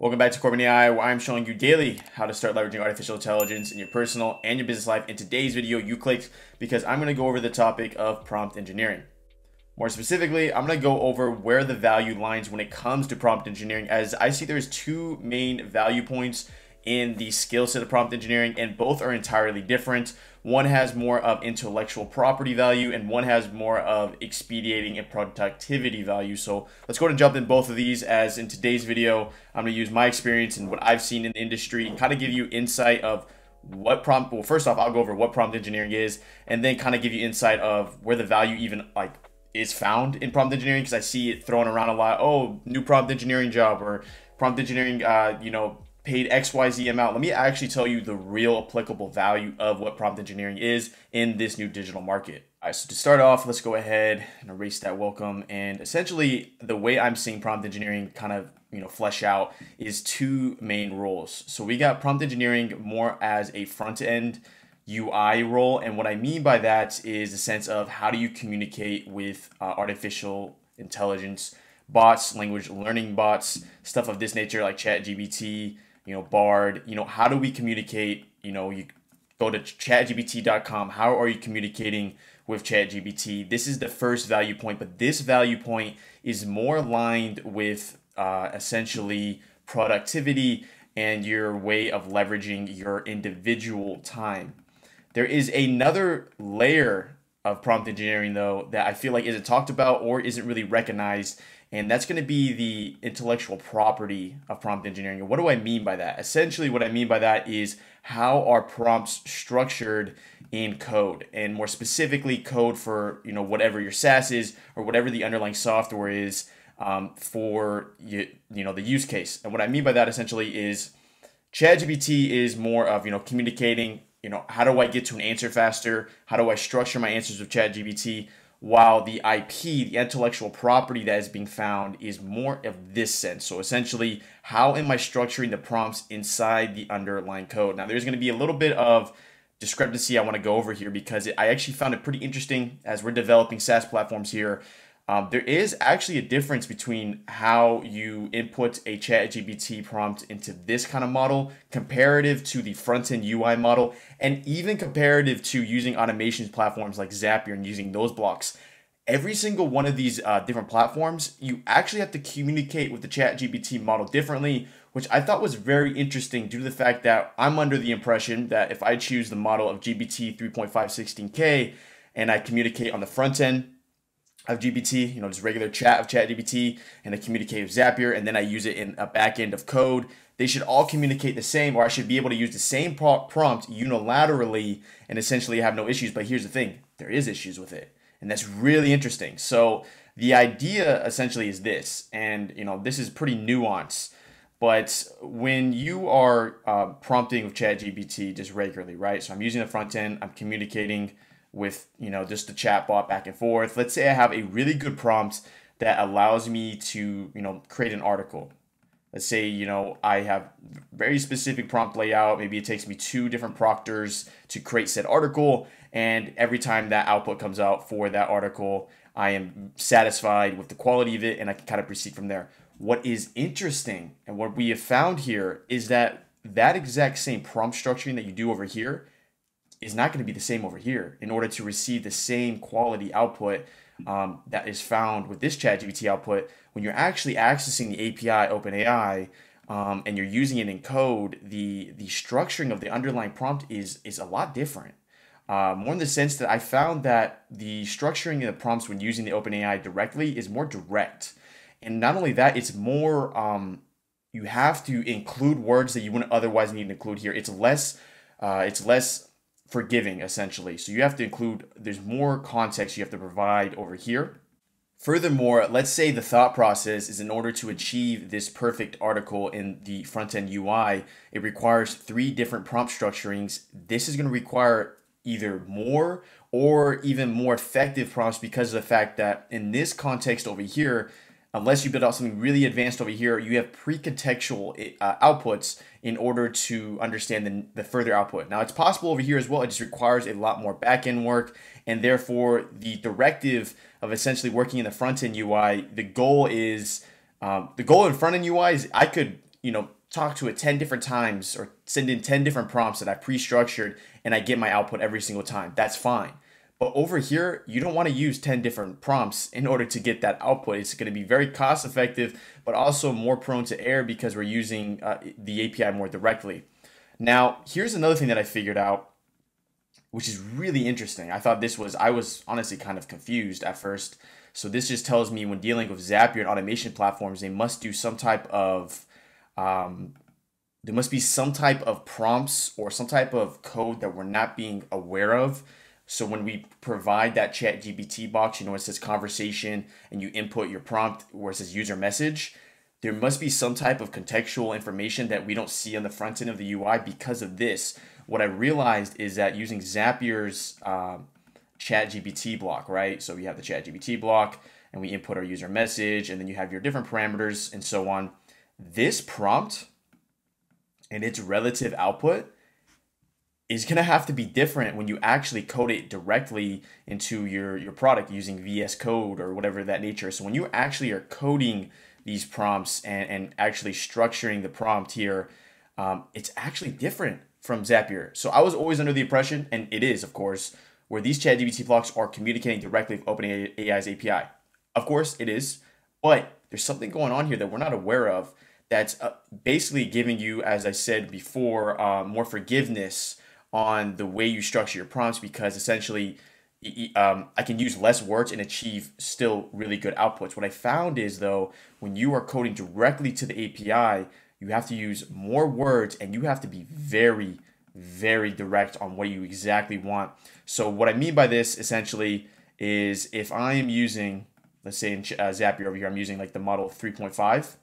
Welcome back to Corbin AI, where I'm showing you daily how to start leveraging artificial intelligence in your personal and your business life. In today's video, you clicked because I'm going to go over the topic of prompt engineering. More specifically, I'm going to go over where the value lines when it comes to prompt engineering, as I see there's two main value points in the skill set of prompt engineering, and both are entirely different. One has more of intellectual property value, and one has more of expediting and productivity value. So let's go and jump in both of these. As in today's video, I'm to use my experience and what I've seen in the industry, and kind of give you insight of what prompt. Well, first off, I'll go over what prompt engineering is, and then kind of give you insight of where the value even like is found in prompt engineering because I see it thrown around a lot. Oh, new prompt engineering job or prompt engineering, uh, you know, paid XYZ amount. Let me actually tell you the real applicable value of what prompt engineering is in this new digital market. All right, so to start off, let's go ahead and erase that welcome. And essentially, the way I'm seeing prompt engineering kind of you know flesh out is two main roles. So we got prompt engineering more as a front end UI role, and what I mean by that is the sense of how do you communicate with uh, artificial intelligence bots, language learning bots, stuff of this nature like ChatGPT, you know, Bard, you know, how do we communicate? You know, you go to chatgpt.com. How are you communicating with ChatGPT? This is the first value point, but this value point is more aligned with uh, essentially productivity and your way of leveraging your individual time. There is another layer of prompt engineering, though, that I feel like isn't talked about or isn't really recognized, and that's going to be the intellectual property of prompt engineering. What do I mean by that? Essentially, what I mean by that is how are prompts structured in code, and more specifically, code for you know whatever your SaaS is or whatever the underlying software is um, for you, you know the use case. And what I mean by that essentially is ChatGPT is more of you know communicating. You know, how do I get to an answer faster? How do I structure my answers with ChatGPT? While the IP, the intellectual property that is being found, is more of this sense. So essentially, how am I structuring the prompts inside the underlying code? Now, there's going to be a little bit of discrepancy I want to go over here because I actually found it pretty interesting as we're developing SaaS platforms here. Um, there is actually a difference between how you input a ChatGPT prompt into this kind of model comparative to the front end UI model, and even comparative to using automations platforms like Zapier and using those blocks. Every single one of these uh, different platforms, you actually have to communicate with the ChatGPT model differently, which I thought was very interesting due to the fact that I'm under the impression that if I choose the model of GPT 3.516K and I communicate on the front end, of GPT, you know, just regular chat of chat ChatGPT, and I communicate with Zapier, and then I use it in a backend of code. They should all communicate the same, or I should be able to use the same prompt unilaterally and essentially have no issues. But here's the thing there is issues with it, and that's really interesting. So the idea essentially is this, and you know, this is pretty nuanced. But when you are uh, prompting with ChatGPT just regularly, right? So I'm using the front end, I'm communicating with you know just the chat bot back and forth. Let's say I have a really good prompt that allows me to you know create an article. Let's say you know I have very specific prompt layout. Maybe it takes me two different proctors to create said article, and every time that output comes out for that article, I am satisfied with the quality of it, and I can kind of proceed from there. What is interesting and what we have found here is that that exact same prompt structuring that you do over here is not going to be the same over here in order to receive the same quality output um, that is found with this ChatGPT output. When you're actually accessing the API, OpenAI, um, and you're using it in code, the the structuring of the underlying prompt is is a lot different. Uh, more in the sense that I found that the structuring of the prompts when using the OpenAI directly is more direct, and not only that, it's more. Um, you have to include words that you wouldn't otherwise need to include here. It's less. Uh, it's less forgiving essentially. So you have to include, there's more context you have to provide over here. Furthermore, let's say the thought process is in order to achieve this perfect article in the front end UI, it requires three different prompt structurings. This is going to require either more or even more effective prompts because of the fact that in this context over here, unless you build out something really advanced over here, you have pre-contextual uh, outputs in order to understand the, the further output. Now, it's possible over here as well. It just requires a lot more back-end work, and therefore the directive of essentially working in the front-end UI, the goal is um, the goal in front-end UI is I could you know, talk to it 10 different times or send in 10 different prompts that I pre-structured and I get my output every single time. That's fine. But over here, you don't want to use 10 different prompts in order to get that output. It's going to be very cost effective, but also more prone to error because we're using uh, the API more directly. Now, here's another thing that I figured out, which is really interesting. I thought this was, I was honestly kind of confused at first. So this just tells me when dealing with Zapier and automation platforms, they must do some type of, um, there must be some type of prompts or some type of code that we're not being aware of so when we provide that chat GPT box, you know, it says conversation and you input your prompt where it says user message, there must be some type of contextual information that we don't see on the front end of the UI because of this. What I realized is that using Zapier's um, chat GPT block, right? So we have the chat GPT block and we input our user message and then you have your different parameters and so on. This prompt and its relative output is going to have to be different when you actually code it directly into your, your product using VS Code or whatever that nature. So when you actually are coding these prompts and, and actually structuring the prompt here, um, it's actually different from Zapier. So I was always under the impression, and it is, of course, where these ChatGPT blocks are communicating directly with OpenAI's API. Of course, it is, but there's something going on here that we're not aware of that's uh, basically giving you, as I said before, uh, more forgiveness on the way you structure your prompts because essentially um, I can use less words and achieve still really good outputs. What I found is though, when you are coding directly to the API, you have to use more words and you have to be very, very direct on what you exactly want. So what I mean by this essentially is if I am using, let's say in uh, Zapier over here, I'm using like the model 3.5,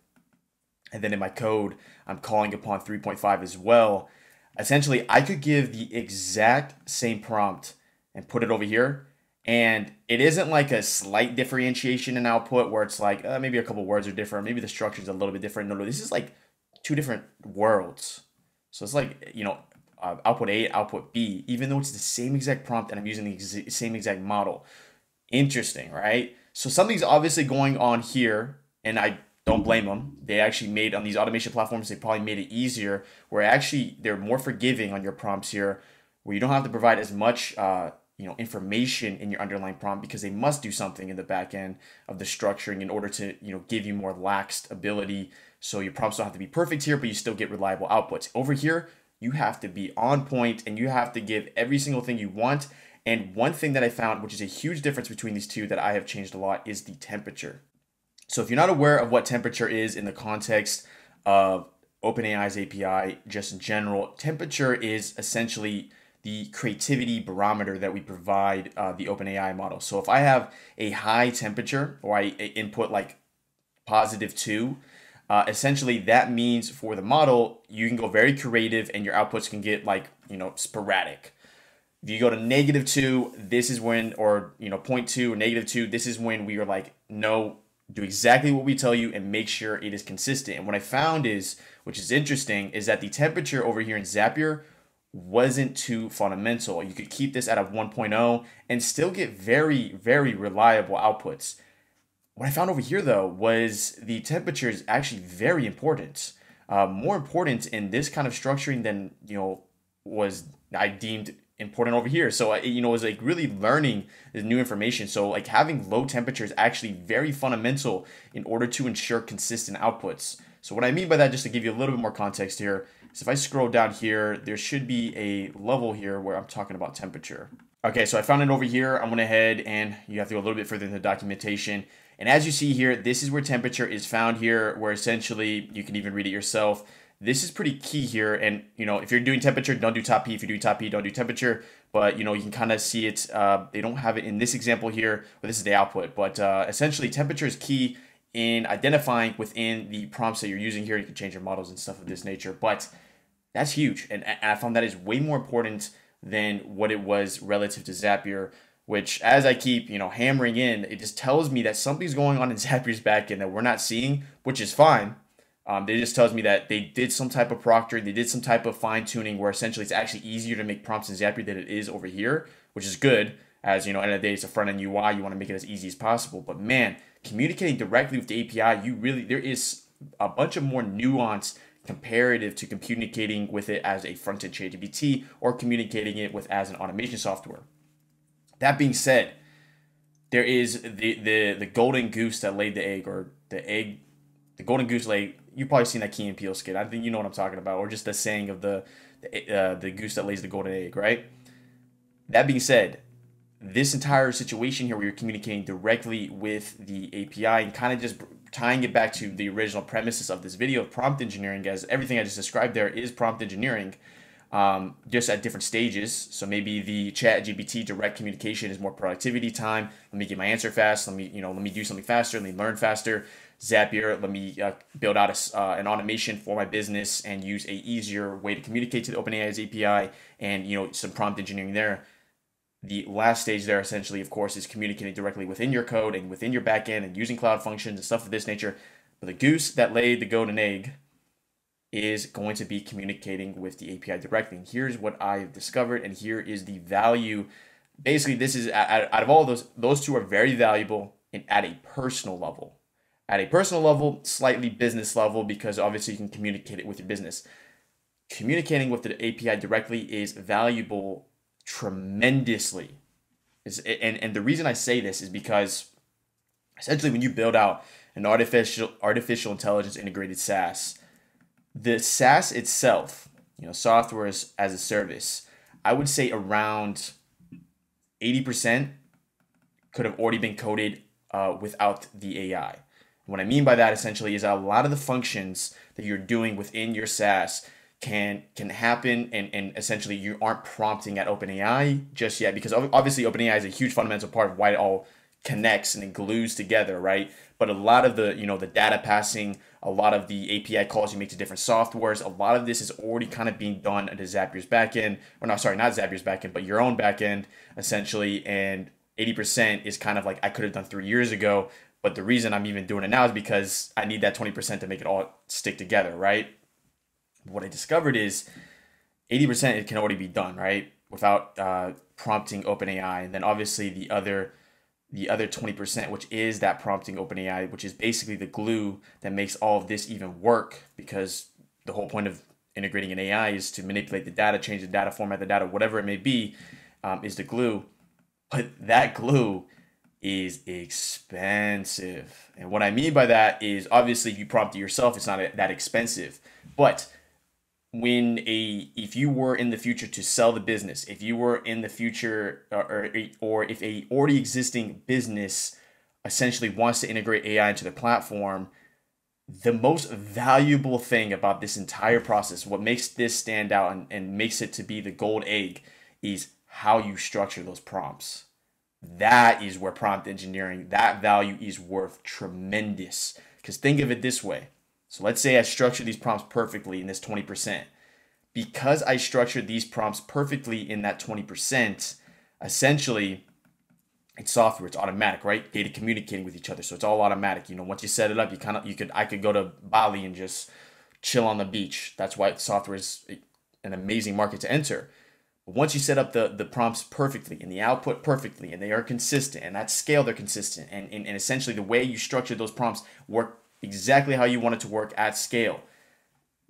and then in my code, I'm calling upon 3.5 as well essentially I could give the exact same prompt and put it over here. And it isn't like a slight differentiation in output where it's like uh, maybe a couple words are different, maybe the structure is a little bit different. No, no, this is like two different worlds. So it's like, you know, uh, output A, output B, even though it's the same exact prompt and I'm using the ex- same exact model. Interesting, right? So something's obviously going on here, and I don't blame them. They actually made on these automation platforms, they probably made it easier where actually they're more forgiving on your prompts here, where you don't have to provide as much uh, you know information in your underlying prompt because they must do something in the back end of the structuring in order to you know give you more laxed ability. So your prompts don't have to be perfect here, but you still get reliable outputs. Over here, you have to be on point and you have to give every single thing you want. And one thing that I found, which is a huge difference between these two that I have changed a lot, is the temperature. So if you're not aware of what temperature is in the context of OpenAI's API, just in general, temperature is essentially the creativity barometer that we provide uh, the OpenAI model. So if I have a high temperature or I input like positive two, uh, essentially that means for the model, you can go very creative and your outputs can get like, you know, sporadic. If you go to negative two, this is when, or, you know, two or negative two, this is when we are like, no, do exactly what we tell you and make sure it is consistent. And what I found is, which is interesting, is that the temperature over here in Zapier wasn't too fundamental. You could keep this at a 1.0 and still get very, very reliable outputs. What I found over here though was the temperature is actually very important. Uh, more important in this kind of structuring than you know was I deemed important over here. So you know, it's like really learning the new information. So like having low temperature is actually very fundamental in order to ensure consistent outputs. So what I mean by that, just to give you a little bit more context here, is if I scroll down here, there should be a level here where I'm talking about temperature. Okay, so I found it over here. I went ahead and you have to go a little bit further in the documentation. And as you see here, this is where temperature is found here, where essentially you can even read it yourself. This is pretty key here. And, you know, if you're doing temperature, don't do top P. If you're doing top P, don't do temperature. But, you know, you can kind of see it. Uh, they don't have it in this example here, but this is the output. But uh, essentially, temperature is key in identifying within the prompts that you're using here. You can change your models and stuff of this nature. But that's huge. And, I found that is way more important than what it was relative to Zapier which as I keep, you know, hammering in, it just tells me that something's going on in Zapier's backend that we're not seeing, which is fine. Um, just tells me that they did some type of proctoring, they did some type of fine tuning where essentially it's actually easier to make prompts in Zapier than it is over here, which is good. As you know, end of the day, it's a front end UI. You want to make it as easy as possible. But man, communicating directly with the API, you really there is a bunch of more nuance comparative to communicating with it as a front-end ChatGPT or communicating it with as an automation software. That being said, there is the the the golden goose that laid the egg, or the egg, the golden goose laid. You've probably seen that Key and Peele skit. I think you know what I'm talking about, or just the saying of the the, uh, the goose that lays the golden egg, right? That being said, this entire situation here where you're communicating directly with the API and kind of just tying it back to the original premises of this video of prompt engineering, as everything I just described there is prompt engineering, um, just at different stages. So maybe the chat GPT direct communication is more productivity time. Let me get my answer fast. Let me, you know, let me do something faster. Let me learn faster. Zapier, let me uh, build out a, uh, an automation for my business and use a easier way to communicate to the OpenAI's API and, you know, some prompt engineering there. The last stage there essentially of course is communicating directly within your code and within your backend and using cloud functions and stuff of this nature. But the goose that laid the golden egg is going to be communicating with the api directly. And here's what i've discovered and here is the value. Basically this is out, of all those those two are very valuable and at a personal level at a personal level slightly business level because obviously you can communicate it with your business communicating with the api directly is valuable tremendously. And and the reason I say this is because essentially when you build out an artificial artificial intelligence integrated SaaS, the SaaS itself, you know, software as, as a service, I would say around 80% could have already been coded uh, without the AI. What I mean by that essentially is that a lot of the functions that you're doing within your SaaS can can happen and, and essentially you aren't prompting at OpenAI just yet because obviously OpenAI is a huge fundamental part of why it all connects and it glues together, right? But a lot of the, you know, the data passing, a lot of the API calls you make to different softwares, a lot of this is already kind of being done at Zapier's backend, or not, sorry, not Zapier's backend, but your own backend essentially. And 80% is kind of like I could have done three years ago. But the reason I'm even doing it now is because I need that 20% to make it all stick together, right? what I discovered is 80% it can already be done, right? Without uh, prompting OpenAI. And then obviously the other the other 20%, which is that prompting OpenAI, which is basically the glue that makes all of this even work because the whole point of integrating an AI is to manipulate the data, change the data, format the data, whatever it may be, um, is the glue. But that glue is expensive. And what I mean by that is obviously if you prompt it yourself, it's not that expensive. But when a if you were in the future to sell the business if you were in the future or or, if a already existing business essentially wants to integrate ai into the platform the most valuable thing about this entire process what makes this stand out and, and makes it to be the gold egg is how you structure those prompts that is where prompt engineering that value is worth tremendous because think of it this way so let's say I structure these prompts perfectly in this 20%. Because I structured these prompts perfectly in that 20%, essentially it's software, it's automatic, right? Data communicating with each other. So it's all automatic. You know, once you set it up, you kind of you could I could go to Bali and just chill on the beach. That's why software is an amazing market to enter. Once you set up the, the prompts perfectly and the output perfectly and they are consistent and at scale they're consistent and, and, and essentially the way you structure those prompts work exactly how you want it to work at scale.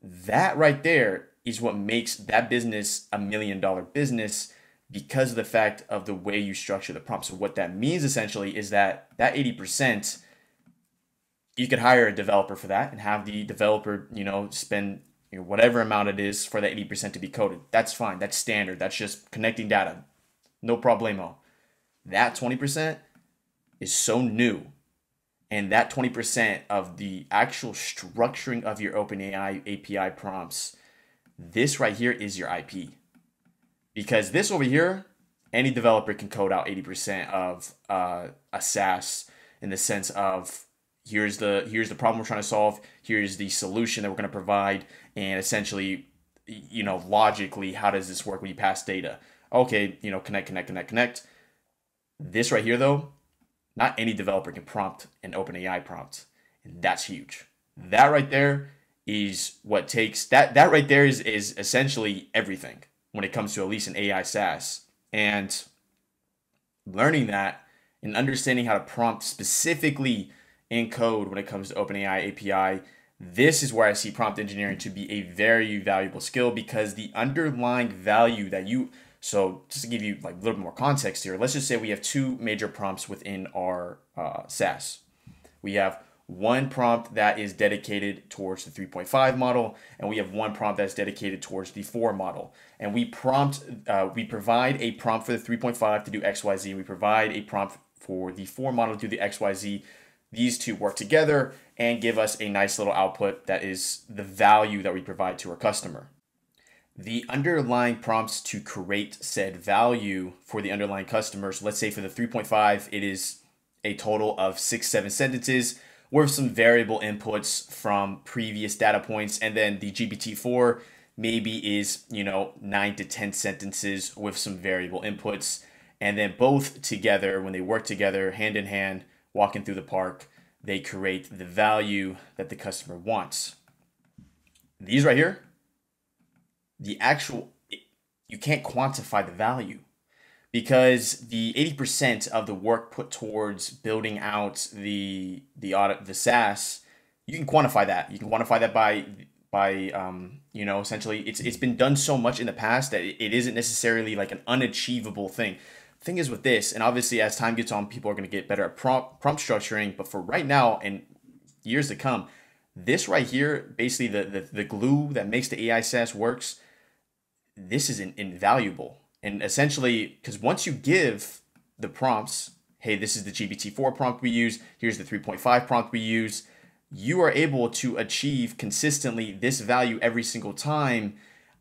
That right there is what makes that business a million dollar business because of the fact of the way you structure the prompt. So what that means essentially is that that 80% you could hire a developer for that and have the developer, you know, spend you know, whatever amount it is for that 80% to be coded. That's fine. That's standard. That's just connecting data. No problemo. That 20% is so new and that 20% of the actual structuring of your OpenAI API prompts, this right here is your IP. Because this over here, any developer can code out 80% of uh, a SaaS in the sense of here's the here's the problem we're trying to solve, here's the solution that we're going to provide, and essentially, you know, logically, how does this work when you pass data? Okay, you know, connect, connect, connect, connect. This right here though, not any developer can prompt an OpenAI prompt. And that's huge. That right there is what takes that that right there is is essentially everything when it comes to at least an AI SaaS. And learning that and understanding how to prompt specifically in code when it comes to OpenAI API, This is where I see prompt engineering to be a very valuable skill because the underlying value that you so just to give you like a little bit more context here, let's just say we have two major prompts within our uh. We have one prompt that is dedicated towards the 3.5 model, and we have one prompt that's dedicated towards the 4 model. And we prompt, uh, we provide a prompt for the 3.5 to do XYZ. We provide a prompt for the 4 model to do the XYZ. These two work together and give us a nice little output that is the value that we provide to our customer. The underlying prompts to create said value for the underlying customers, let's say for the 3.5, it is a total of six, seven sentences with some variable inputs from previous data points. And then the GPT-4 maybe is, you know, nine to 10 sentences with some variable inputs. And then both together, when they work together hand in hand, walking through the park, they create the value that the customer wants. These right here, the actual, you can't quantify the value because the 80% of the work put towards building out the the audit the SaaS, you can quantify that. You can quantify that by by um, you know essentially it's it's been done so much in the past that it isn't necessarily like an unachievable thing. Thing is with this, and obviously as time gets on, people are going to get better at prompt prompt structuring. But for right now and years to come, this right here, basically the the, the glue that makes the AI SaaS works, this is in, invaluable and essentially, because once you give the prompts, hey, this is the GPT-4 prompt we use, here's the 3.5 prompt we use, you are able to achieve consistently this value every single time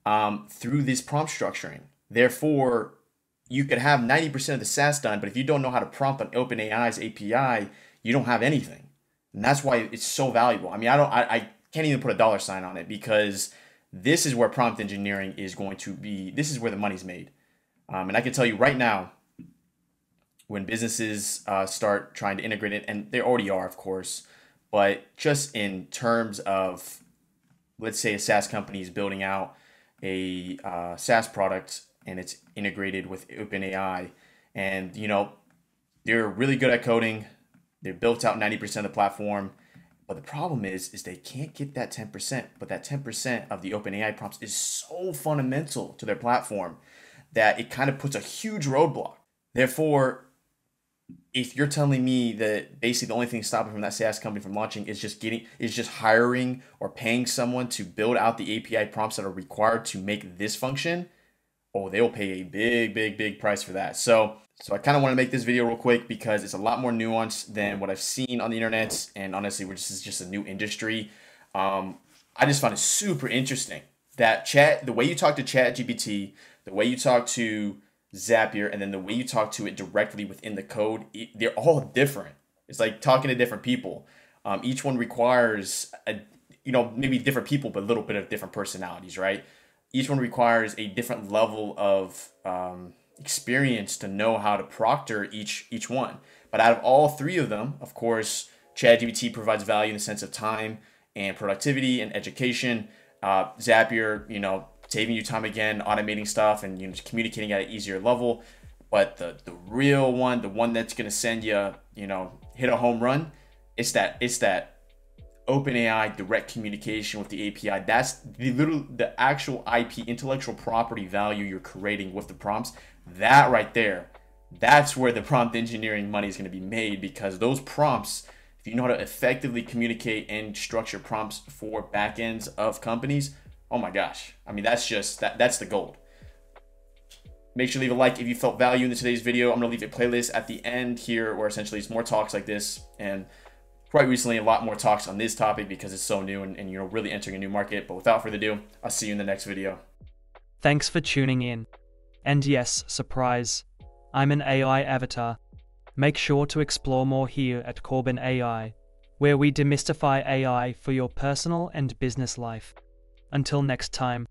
um, through this prompt structuring. Therefore, you could have 90% of the SaaS done, but if you don't know how to prompt on OpenAI's API, you don't have anything. And that's why it's so valuable. I mean, I don't, I, I can't even put a dollar sign on it because this is where prompt engineering is going to be. This is where the money's made. Um, and I can tell you right now, when businesses uh, start trying to integrate it, and they already are, of course, but just in terms of, let's say, a SaaS company is building out a uh, SaaS product and it's integrated with OpenAI, and you know they're really good at coding, they're built out ninety percent of the platform, but the problem is, is they can't get that ten percent. But that ten percent of the OpenAI prompts is so fundamental to their platform that it kind of puts a huge roadblock. Therefore, if you're telling me that basically the only thing stopping from that SaaS company from launching is just getting is just hiring or paying someone to build out the API prompts that are required to make this function, oh, they will pay a big, big, big price for that. So, so I kind of want to make this video real quick because it's a lot more nuanced than what I've seen on the internet, and honestly, this is just a new industry. Um, I just found it super interesting that chat, the way you talk to Chat GPT, the way you talk to Zapier and then the way you talk to it directly within the code, they're all different. It's like talking to different people. Um, each one requires a, you know, maybe different people, but a little bit of different personalities, right? Each one requires a different level of um, experience to know how to proctor each each one. But out of all three of them, of course, ChatGPT provides value in the sense of time and productivity and education. Uh, Zapier, you know, saving you time again, automating stuff, and you know communicating at an easier level. But the the real one, the one that's gonna send you, you know, hit a home run, it's that it's that OpenAI direct communication with the API. That's the little the actual IP intellectual property value you're creating with the prompts. That right there, that's where the prompt engineering money is going to be made because those prompts, if you know how to effectively communicate and structure prompts for backends of companies, oh my gosh. I mean, that's just, that that's the gold. Make sure to leave a like if you felt value in today's video. I'm to leave a playlist at the end here where essentially it's more talks like this and quite recently a lot more talks on this topic because it's so new and, and you know really entering a new market. But without further ado, I'll see you in the next video. Thanks for tuning in. And yes, surprise, I'm an AI avatar. Make sure to explore more here at Corbin AI, where we demystify AI for your personal and business life. Until next time.